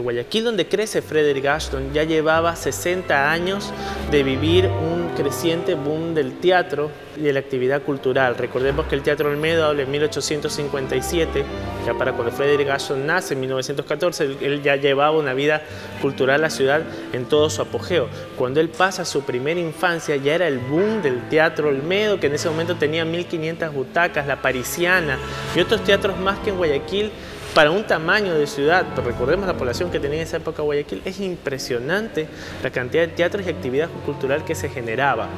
Guayaquil donde crece Frederick Ashton ya llevaba 60 años de vivir un creciente boom del teatro y de la actividad cultural. Recordemos que el Teatro Olmedo habla en 1857, ya para cuando Frederick Ashton nace en 1914, él ya llevaba una vida cultural a la ciudad en todo su apogeo. Cuando él pasa su primera infancia ya era el boom del Teatro Olmedo, que en ese momento tenía 1500 butacas, la Parisiana y otros teatros más que en Guayaquil para un tamaño de ciudad, pero recordemos la población que tenía en esa época Guayaquil, es impresionante la cantidad de teatros y actividad cultural que se generaba.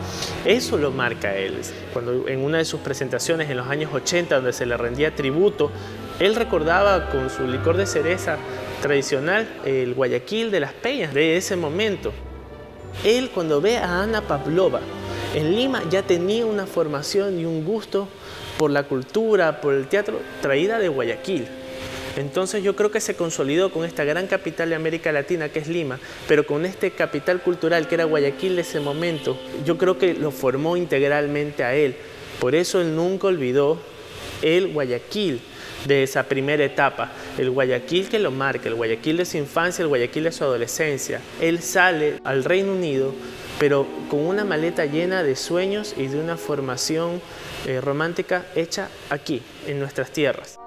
Eso lo marca él. Cuando en una de sus presentaciones en los años 80, donde se le rendía tributo, él recordaba con su licor de cereza tradicional el Guayaquil de las Peñas de ese momento. Él cuando ve a Ana Pavlova en Lima ya tenía una formación y un gusto por la cultura, por el teatro traída de Guayaquil. Entonces yo creo que se consolidó con esta gran capital de América Latina que es Lima, pero con este capital cultural que era Guayaquil de ese momento, yo creo que lo formó integralmente a él. Por eso él nunca olvidó el Guayaquil de esa primera etapa, el Guayaquil que lo marca, el Guayaquil de su infancia, el Guayaquil de su adolescencia. Él sale al Reino Unido, pero con una maleta llena de sueños y de una formación eh, romántica hecha aquí, en nuestras tierras.